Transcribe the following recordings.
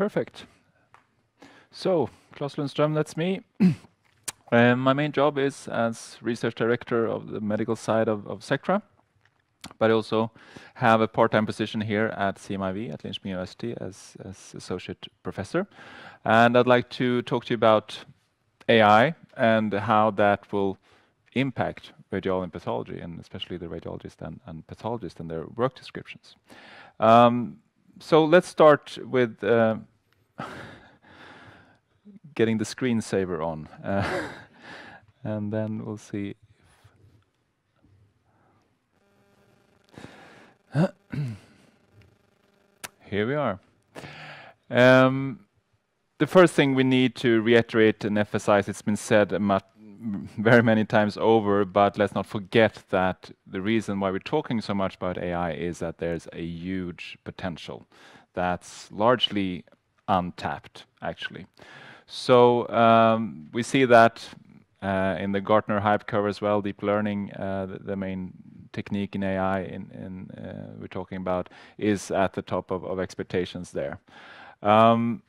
Perfect. So, Claes Lundström, that's me. Um, my main job is as research director of the medical side of of Sectra, but I also have a part-time position here at CMIV at Linköping University as as associate professor. And I'd like to talk to you about AI and how that will impact radiology and pathology, and especially the radiologist and and pathologist and their work descriptions. Um, so let's start with uh, getting the screensaver on, uh, and then we'll see. Here we are. Um, the first thing we need to reiterate and emphasize, it's been said very many times over, but let's not forget that the reason why we're talking so much about AI is that there's a huge potential that's largely untapped, actually. So um, we see that uh, in the Gartner Hype Curve as well, deep learning, uh, the main technique in AI uh, we're talking about, is at the top of expectations there. Um,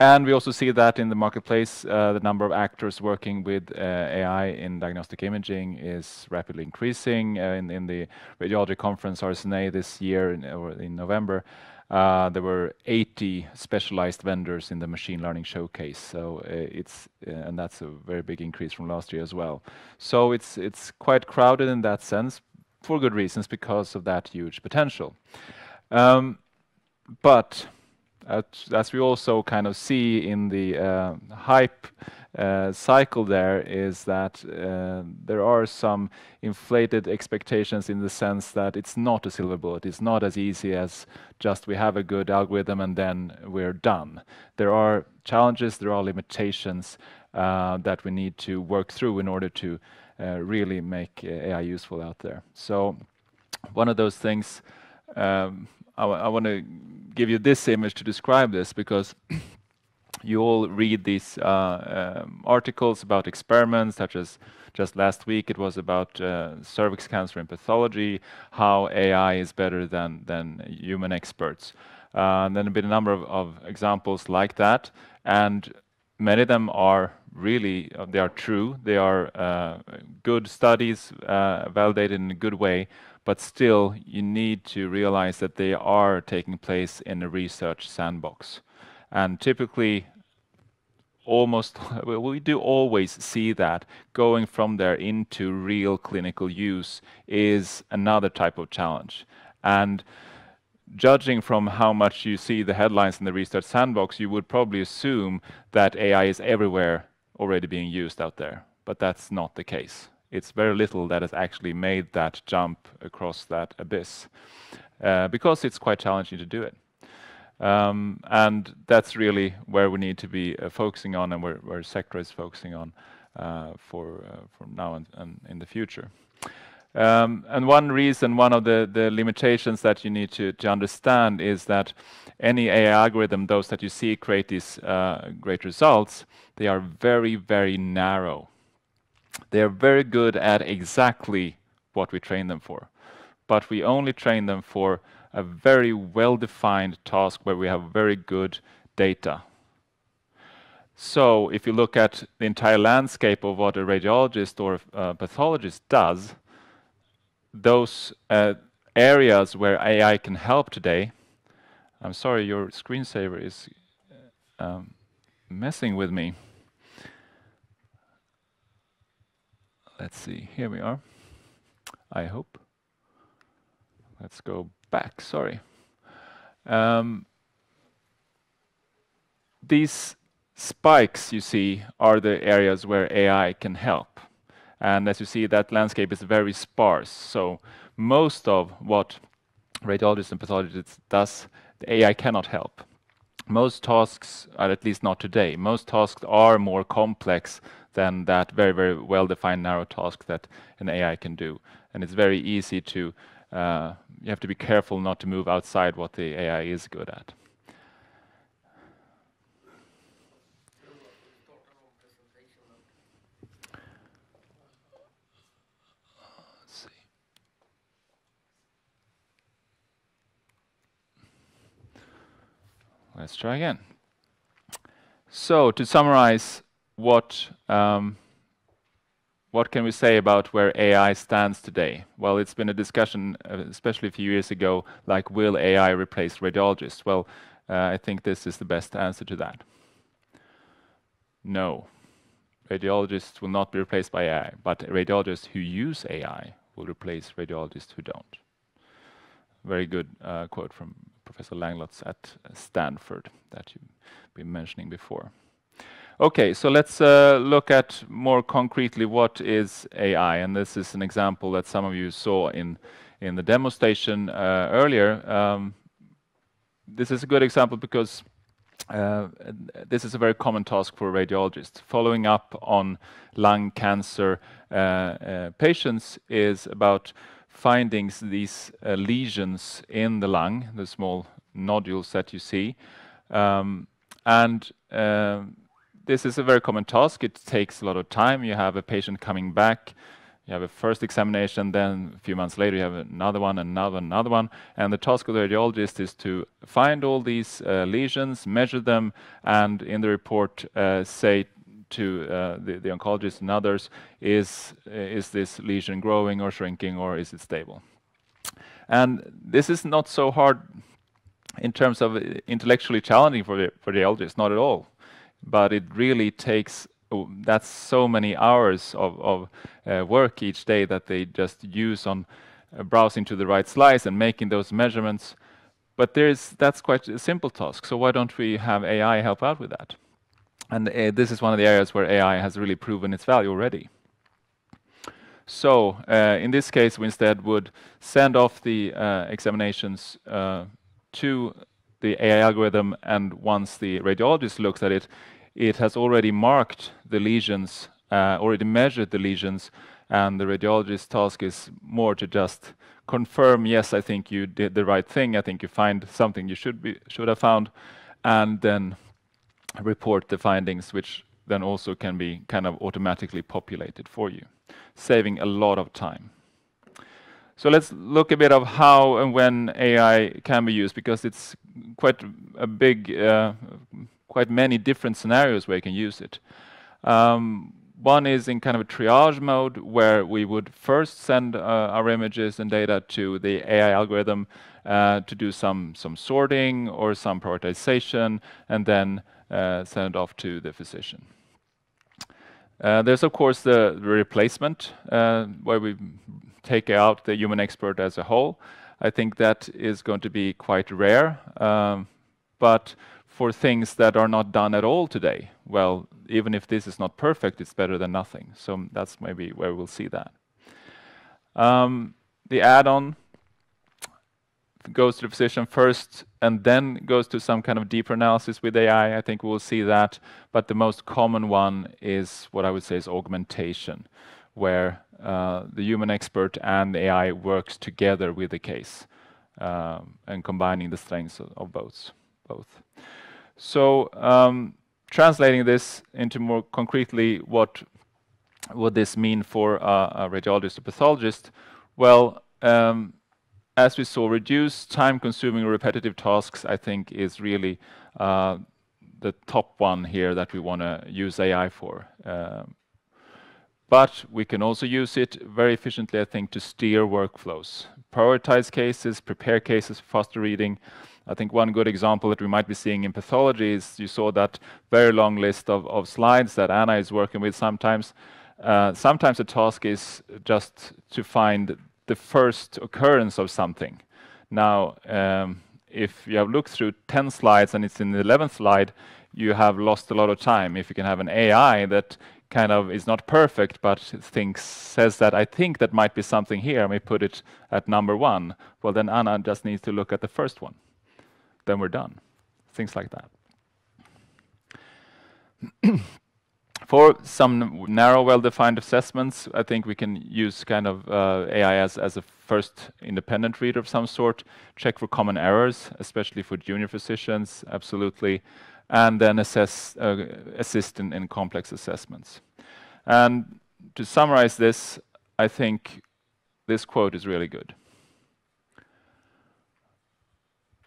and we also see that in the marketplace, the number of actors working with AI in diagnostic imaging is rapidly increasing. In the radiology conference, RSNA, this year or in November, Uh, there were 80 specialized vendors in the machine learning showcase. So uh, it's uh, and that's a very big increase from last year as well. So it's quite crowded in that sense, for good reasons, because of that huge potential. Um, As we also kind of see in the uh, hype uh, cycle there, is that uh, there are some inflated expectations in the sense that it's not a silver bullet. It's not as easy as just we have a good algorithm and then we're done. There are challenges, there are limitations that we need to work through in order to really make AI useful out there. So one of those things, um, I want to give you this image to describe this, because you all read these uh, um, articles about experiments, such as just last week, it was about uh, cervix cancer in pathology, how AI is better than than human experts. Uh, there have been a number of examples like that, and many of them are really uh they are true. They are good studies, validated in a good way, but still, you need to realize that they are taking place in a research sandbox. And typically, almost we do always see that going from there into real clinical use is another type of challenge. Judging from how much you see the headlines in the research sandbox, you would probably assume that AI is everywhere already being used out there, but that's not the case. It's very little that has actually made that jump across that abyss, uh, because it's quite challenging to do it. Um, and that's really where we need to be uh, focusing on and where Sectra is focusing on uh, from now and in the future. Um, one reason, one of the limitations that you need to understand is that any AI algorithm, those that you see create these uh, great results, they are very very narrow. They are very good at exactly what we train them for, but we only train them for a very well-defined task where we have very good data. So if you look at the entire landscape of what a radiologist or a pathologist does, those uh, areas where AI can help today. I'm sorry, your screensaver is uh, um, messing with me. Let's see. Here we are, I hope. Let's go back. Sorry. Um, these spikes you see are the areas where AI can help. And as you see, that landscape is very sparse. So most of what radiologists and pathologists does, the AI cannot help. Most tasks, at least not today, most tasks are more complex than that very very well-defined narrow task that an AI can do. And it's very easy to, uh, you have to be careful not to move outside what the AI is good at. Let's try again. So to summarize, what um, what can we say about where AI stands today? Well, it's been a discussion, uh, especially a few years ago, like, will AI replace radiologists? Well, uh, I think this is the best answer to that. No, radiologists will not be replaced by AI, but radiologists who use AI will replace radiologists who don't. Very good uh, quote from Professor Langlotz at Stanford that you've been mentioning before. Okay, so let's uh, look at more concretely what is AI, and this is an example that some of you saw in in the demo station uh, earlier. Um, this is a good example because uh, this is a very common task for radiologists. Following up on lung cancer patients is about finding these uh, lesions in the lung, the small nodules that you see. Um, and um, this is a very common task. It takes a lot of time. You have a patient coming back, you have a first examination, then a few months later, you have another one, another another one. And the task of the radiologist is to find all these uh, lesions, measure them, and in the report, uh, say to uh, the oncologist and others, uh, "Is this lesion growing or shrinking, or is it stable?" And this is not so hard in terms of uh, intellectually challenging for the radiologist, not at all. But it really takes. Oh, that's so many hours of work each day that they just use on browsing to the right slides and making those measurements. That's quite a simple task, so why don't we have AI help out with that? And uh, this is one of the areas where AI has really proven its value already. So uh, in this case, we instead would send off the uh, examinations to the AI algorithm, and once the radiologist looks at it it has already marked the lesions, already measured the lesions, and the radiologist's task is more to just confirm, "Yes, I think you did the right thing. I think you find something you should, be, should have found," and then report the findings, which then also can be kind of automatically populated for you, saving a lot of time. So let's look a bit of how and when AI can be used because it's quite a big, uh, quite many different scenarios where you can use it. Um, one is in kind of a triage mode, where we would first send uh, our images and data to the AI algorithm uh, to do some sorting or some prioritization, and then Uh, send off to the physician. Uh, there's of course the replacement, uh, where we take out the human expert as a whole. I think that is going to be quite rare. Um, but for things that are not done at all today, well, even if this is not perfect, it's better than nothing. So that's maybe where we'll see that. Um, the add-on goes to the physician first and then goes to some kind of deeper analysis with AI. I think we'll see that. But the most common one is what I would say is augmentation, where uh, the human expert and AI works together with the case, um, and combining the strengths of both. Both. So um, translating this into more concretely, what would this mean for a radiologist or pathologist? Well, um, as we saw, reduce time-consuming repetitive tasks, I think is really uh, the top one here that we wanna use AI for. Um, but we can also use it very efficiently, I think, to steer workflows, prioritize cases, prepare cases for faster reading. I think one good example that we might be seeing in pathology is you saw that very long list of slides that Anna is working with sometimes. Uh, sometimes the task is just to find the first occurrence of something. Now, um, if you have looked through 10 slides and it's in the 11th slide, you have lost a lot of time. If you can have an AI that kind of is not perfect, but thinks, says that, "I think that might be something here, let me put it at number one," well, then Anna just needs to look at the first one, then we're done. Things like that. For some narrow, well-defined assessments, I think we can use kind of uh, AI as a first independent reader of some sort, check for common errors, especially for junior physicians, absolutely, and then uh, assist in complex assessments. And to summarize this, I think this quote is really good.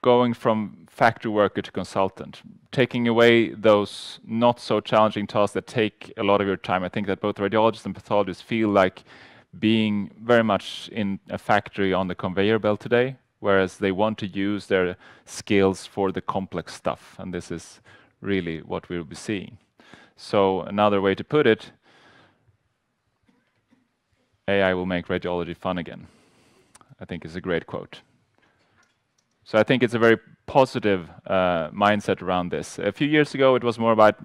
Going from factory worker to consultant, taking away those not so challenging tasks that take a lot of your time. I think that both radiologists and pathologists feel like being very much in a factory on the conveyor belt today, whereas they want to use their skills for the complex stuff, and this is really what we'll be seeing. So another way to put it, AI will make radiology fun again. I think is a great quote. So I think it's a very positive uh, mindset around this. A few years ago, it was more about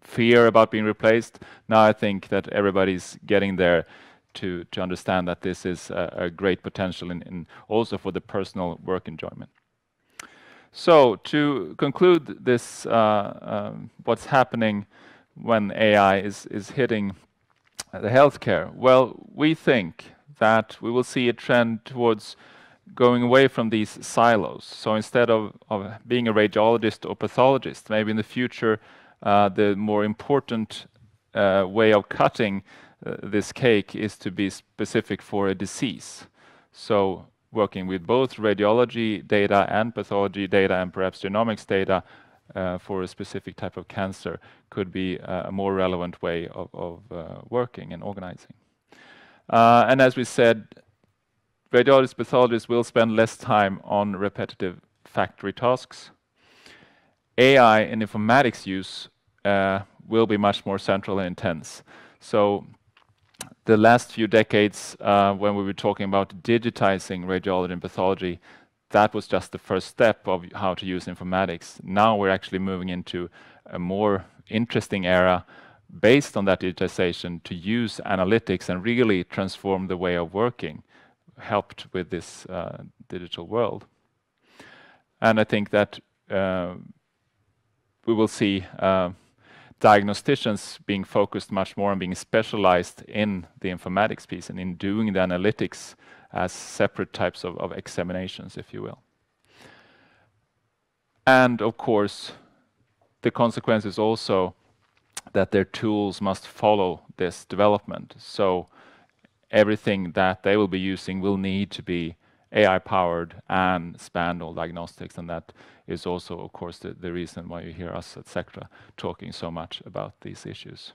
fear about being replaced. Now I think that everybody's getting there to, to understand that this is a, a great potential in, in also for the personal work enjoyment. So to conclude this, uh, um, what's happening when AI is, is hitting the healthcare? Well, we think that we will see a trend towards going away from these silos. So instead of, of being a radiologist or pathologist, maybe in the future, uh, the more important uh, way of cutting uh, this cake is to be specific for a disease. So working with both radiology data and pathology data and perhaps genomics data uh, for a specific type of cancer could be a more relevant way of, of uh, working and organizing. Uh, and as we said, radiologists, pathologists will spend less time on repetitive factory tasks. AI and informatics use uh, will be much more central and intense. So the last few decades, uh, when we were talking about digitizing radiology and pathology, that was just the first step of how to use informatics. Now we're actually moving into a more interesting era based on that digitization to use analytics and really transform the way of working, helped with this uh, digital world. And I think that uh, we will see uh, diagnosticians being focused much more on being specialized in the informatics piece and in doing the analytics as separate types of, of examinations, if you will. And of course, the consequence is also that their tools must follow this development. So everything that they will be using will need to be AI powered and span all diagnostics, and that is also, of course, the, the reason why you hear us at Sectra talking so much about these issues.